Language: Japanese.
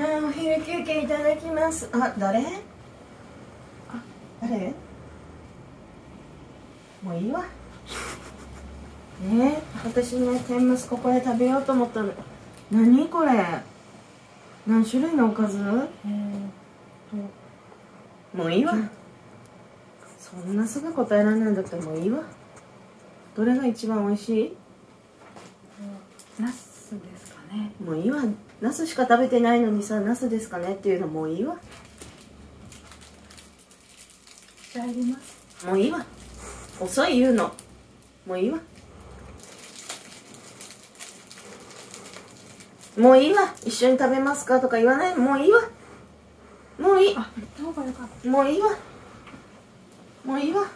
あお昼休憩いただきます。あ誰？あ誰？もういいわ。ね私ね天むすここで食べようと思ったの。何これ？何種類のおかず？えー、もういいわ。そんなすぐ答えられないんだったらもういいわ。どれが一番美味しい？とナスもういいわナスしか食べてないのにさナスですかねっていうのもういいわ。じゃあ入ります。もういいわ。遅い言うの。もういいわ。もういいわ。一緒に食べますかとか言わない？もういいわ。もういい。あ言った方がよかった。もういいわ。もういいわ